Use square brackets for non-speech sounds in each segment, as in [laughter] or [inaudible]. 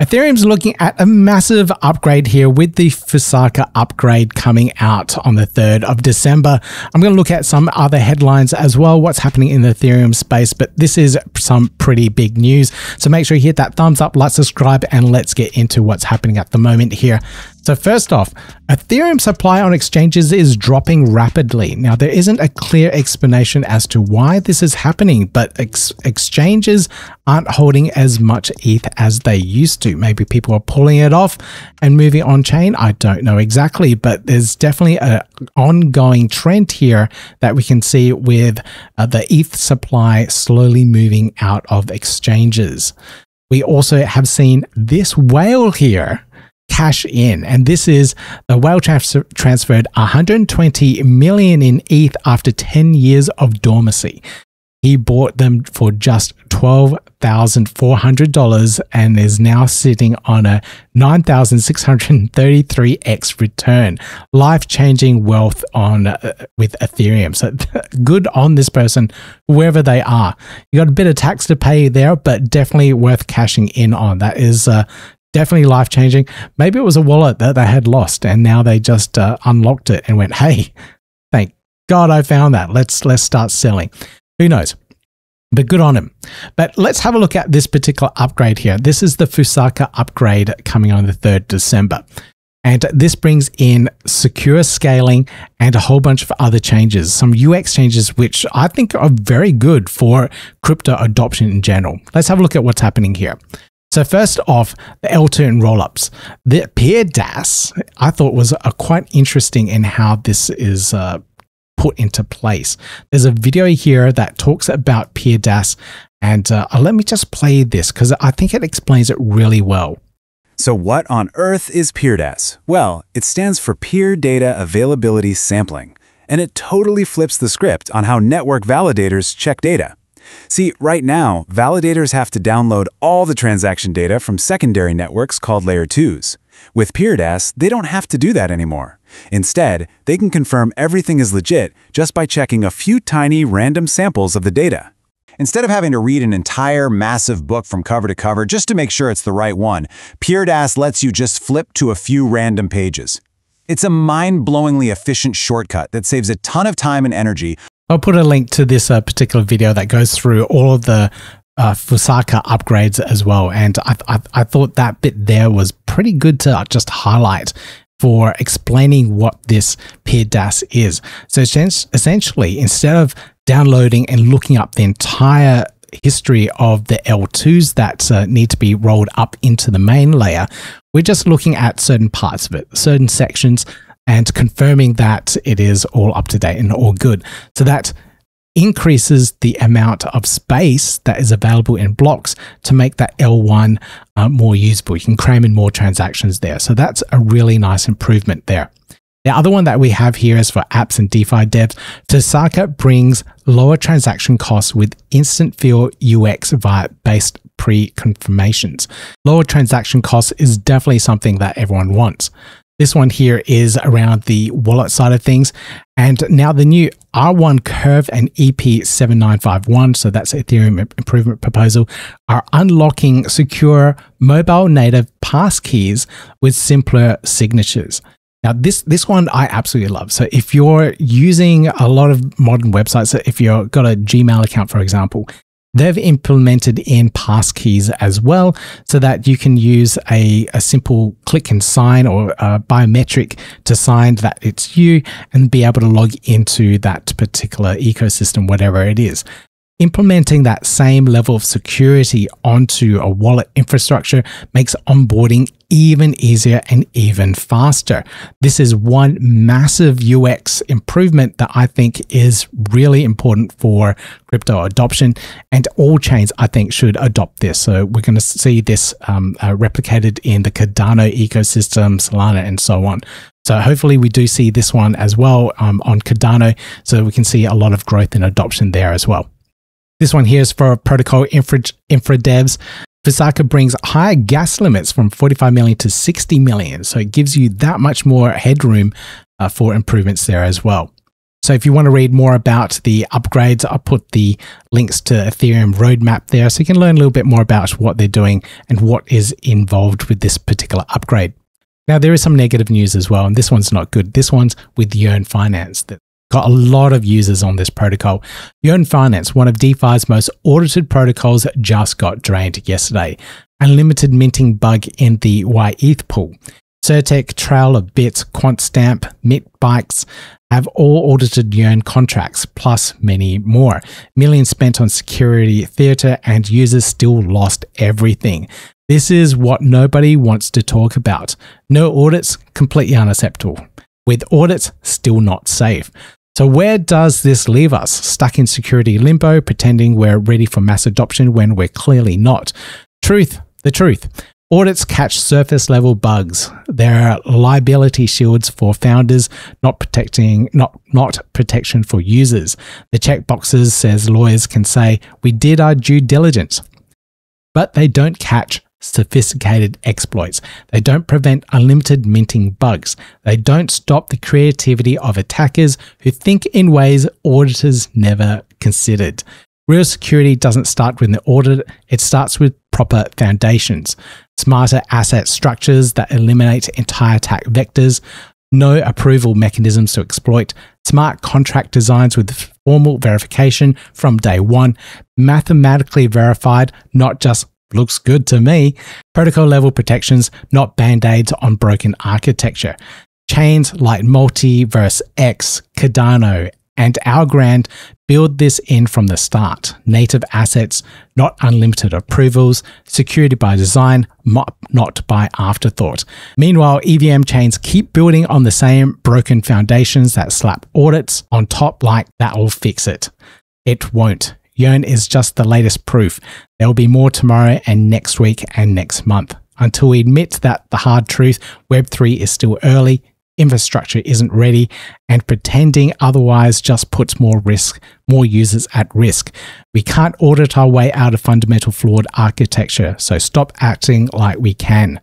Ethereum's looking at a massive upgrade here with the Fusaka upgrade coming out on the 3rd of December. I'm going to look at some other headlines as well, what's happening in the Ethereum space, but this is some pretty big news. So make sure you hit that thumbs up, like, subscribe, and let's get into what's happening at the moment here. So first off, Ethereum supply on exchanges is dropping rapidly. Now, there isn't a clear explanation as to why this is happening, but ex exchanges aren't holding as much ETH as they used to. Maybe people are pulling it off and moving on chain. I don't know exactly, but there's definitely an ongoing trend here that we can see with uh, the ETH supply slowly moving out of exchanges. We also have seen this whale here cash in. And this is the whale trans transferred 120 million in ETH after 10 years of dormancy. He bought them for just $12,400 and is now sitting on a 9,633x return. Life changing wealth on uh, with Ethereum. So [laughs] good on this person, whoever they are. You got a bit of tax to pay there, but definitely worth cashing in on. That is uh, definitely life changing. Maybe it was a wallet that they had lost and now they just uh, unlocked it and went, "Hey, thank God I found that. Let's let's start selling." Who knows? But good on him. But let's have a look at this particular upgrade here. This is the Fusaka upgrade coming on the 3rd December. And this brings in secure scaling and a whole bunch of other changes, some UX changes, which I think are very good for crypto adoption in general. Let's have a look at what's happening here. So first off, the L2 rollups. The peer DAS, I thought was quite interesting in how this is uh, put into place. There's a video here that talks about peer DAS, and uh, let me just play this because I think it explains it really well. So what on earth is PeerDAS? Well, it stands for Peer Data Availability Sampling, and it totally flips the script on how network validators check data. See, right now, validators have to download all the transaction data from secondary networks called Layer 2s. With PeerDAS, they don't have to do that anymore. Instead, they can confirm everything is legit just by checking a few tiny random samples of the data. Instead of having to read an entire massive book from cover to cover just to make sure it's the right one, PeerDAS lets you just flip to a few random pages. It's a mind-blowingly efficient shortcut that saves a ton of time and energy I'll put a link to this uh, particular video that goes through all of the uh, Fusaka upgrades as well. And I, I, I thought that bit there was pretty good to just highlight for explaining what this peer DAS is. So essentially, instead of downloading and looking up the entire history of the L2s that uh, need to be rolled up into the main layer, we're just looking at certain parts of it, certain sections and confirming that it is all up to date and all good. So that increases the amount of space that is available in blocks to make that L1 uh, more usable. You can cram in more transactions there. So that's a really nice improvement there. The other one that we have here is for apps and DeFi devs. Fusaka brings lower transaction costs with instant feel UX via based pre-confirmations. Lower transaction costs is definitely something that everyone wants. This one here is around the wallet side of things. And now the new R1 Curve and EIP7951, so that's Ethereum improvement proposal, are unlocking secure mobile native passkeys with simpler signatures. Now, this this one I absolutely love. So, if you're using a lot of modern websites, if you've got a Gmail account, for example, They've implemented in passkeys as well so that you can use a, a simple click and sign or a biometric to sign that it's you and be able to log into that particular ecosystem, whatever it is implementing that same level of security onto a wallet infrastructure makes onboarding even easier and even faster. This is one massive UX improvement that I think is really important for crypto adoption, and all chains I think should adopt this. So we're going to see this um, uh, replicated in the Cardano ecosystem, Solana, and so on. So hopefully we do see this one as well um, on Cardano, so we can see a lot of growth and adoption there as well. This one here is for protocol infra, infra devs. Fusaka brings higher gas limits from 45 million to 60 million. So it gives you that much more headroom uh, for improvements there as well. So if you want to read more about the upgrades, I'll put the links to Ethereum roadmap there so you can learn a little bit more about what they're doing and what is involved with this particular upgrade. Now, there is some negative news as well, and this one's not good. This one's with Yearn Finance that got a lot of users on this protocol. Yearn Finance, one of DeFi's most audited protocols, just got drained yesterday. Unlimited minting bug in the YETH pool. CertiK, Trail of Bits, QuantStamp, MixBytes have all audited Yearn contracts, plus many more. Millions spent on security theater, and users still lost everything. This is what nobody wants to talk about. No audits, completely unacceptable. With audits, still not safe. So, where does this leave us? Stuck in security limbo, pretending we're ready for mass adoption when we're clearly not. Truth, the truth. Audits catch surface level bugs. There are liability shields for founders, not protecting not not protection for users. The checkboxes says lawyers can say we did our due diligence. But they don't catch sophisticated exploits. They don't prevent unlimited minting bugs. They don't stop the creativity of attackers who think in ways auditors never considered. Real security doesn't start with an audit, it starts with proper foundations, smarter asset structures that eliminate entire attack vectors, no approval mechanisms to exploit, smart contract designs with formal verification from day one, mathematically verified, not just looks good to me, protocol level protections, not band aids on broken architecture. Chains like Multiverse X, Cardano, and Algorand build this in from the start. Native assets, not unlimited approvals, security by design, not by afterthought. Meanwhile, EVM chains keep building on the same broken foundations that slap audits on top like that will fix it. It won't. Yearn is just the latest proof. There will be more tomorrow and next week and next month. Until we admit that the hard truth, Web3 is still early, infrastructure isn't ready, and pretending otherwise just puts more risk, more users at risk. We can't audit our way out of fundamental flawed architecture, so stop acting like we can.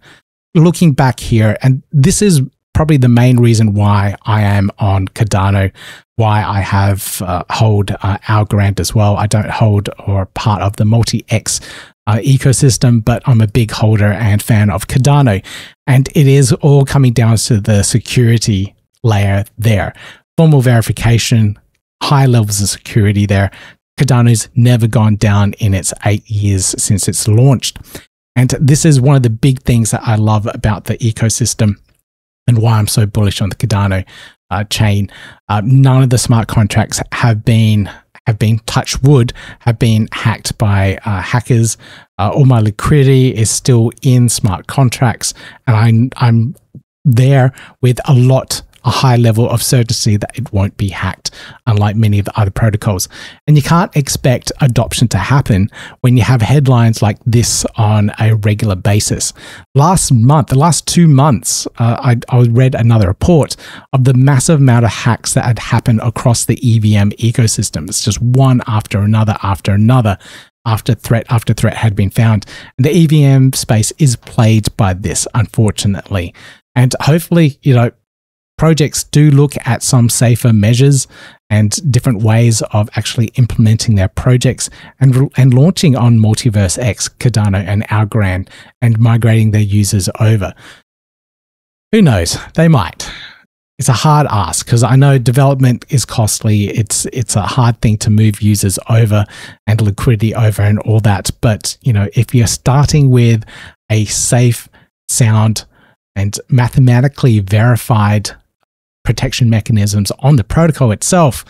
Looking back here, and this is probably the main reason why I am on Cardano, why I have uh, hold uh, grant as well. I don't hold or part of the multi X uh, ecosystem, but I'm a big holder and fan of Cardano. And it is all coming down to the security layer there. Formal verification, high levels of security there. Cardano's never gone down in its eight years since it's launched. And this is one of the big things that I love about the ecosystem and why I'm so bullish on the Cardano uh, chain. Uh, none of the smart contracts have been have been touch wood have been hacked by uh, hackers. Uh, all my liquidity is still in smart contracts, and I'm I'm there with a lot a high level of certainty that it won't be hacked, unlike many of the other protocols. And you can't expect adoption to happen when you have headlines like this on a regular basis. Last month, the last two months, uh, I, I read another report of the massive amount of hacks that had happened across the EVM ecosystem. It's just one after another after another after threat after threat had been found. And the EVM space is plagued by this, unfortunately. And hopefully, you know, projects do look at some safer measures and different ways of actually implementing their projects and, and launching on MultiversX, Cardano, and Algorand and migrating their users over. Who knows? They might. It's a hard ask because I know development is costly. It's it's a hard thing to move users over and liquidity over and all that. But you know, if you're starting with a safe, sound, and mathematically verified protection mechanisms on the protocol itself,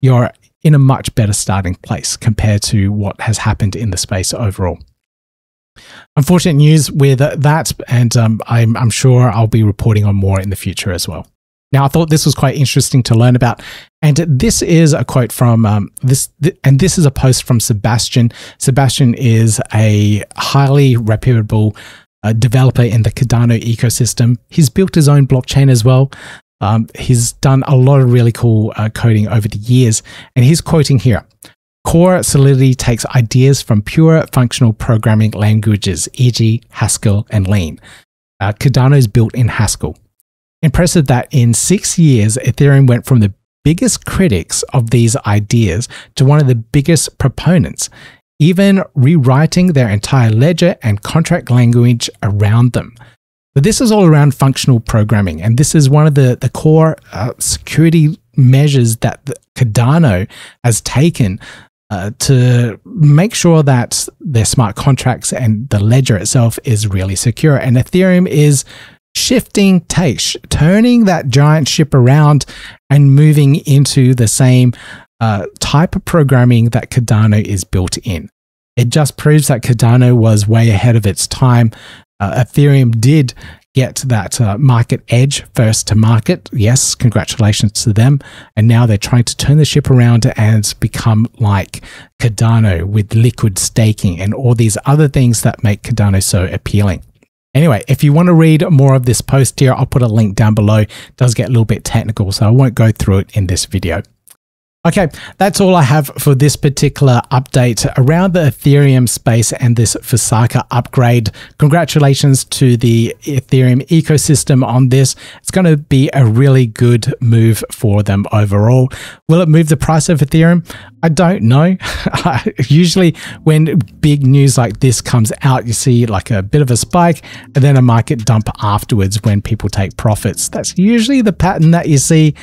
you're in a much better starting place compared to what has happened in the space overall. Unfortunate news with that, and um, I'm, I'm sure I'll be reporting on more in the future as well. Now, I thought this was quite interesting to learn about. And this is a quote from um, this, th and this is a post from Sebastian. Sebastian is a highly reputable uh, developer in the Cardano ecosystem. He's built his own blockchain as well. Um, he's done a lot of really cool uh, coding over the years, and he's quoting here. Core Solidity takes ideas from pure functional programming languages, e.g., Haskell and Lean. Uh, Cardano is built in Haskell. Impressive that in six years, Ethereum went from the biggest critics of these ideas to one of the biggest proponents, even rewriting their entire ledger and contract language around them. But this is all around functional programming, and this is one of the, the core uh, security measures that Cardano has taken uh, to make sure that their smart contracts and the ledger itself is really secure. And Ethereum is shifting takes, turning that giant ship around and moving into the same uh, type of programming that Cardano is built in. It just proves that Cardano was way ahead of its time. Uh, Ethereum did get that uh, market edge first to market. Yes, congratulations to them. And now they're trying to turn the ship around and become like Cardano with liquid staking and all these other things that make Cardano so appealing. Anyway, if you want to read more of this post here, I'll put a link down below. It does get a little bit technical, so I won't go through it in this video. Okay, that's all I have for this particular update around the Ethereum space and this Fusaka upgrade. Congratulations to the Ethereum ecosystem on this. It's going to be a really good move for them overall. Will it move the price of Ethereum? I don't know. [laughs] Usually, when big news like this comes out, you see like a bit of a spike and then a market dump afterwards when people take profits. That's usually the pattern that you see.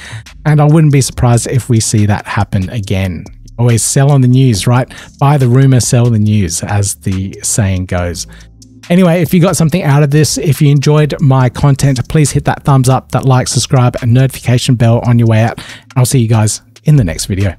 And I wouldn't be surprised if we see that happen again. Always sell on the news, right? Buy the rumor, sell the news, as the saying goes. Anyway, if you got something out of this, if you enjoyed my content, please hit that thumbs up, that like, subscribe, and notification bell on your way out. I'll see you guys in the next video.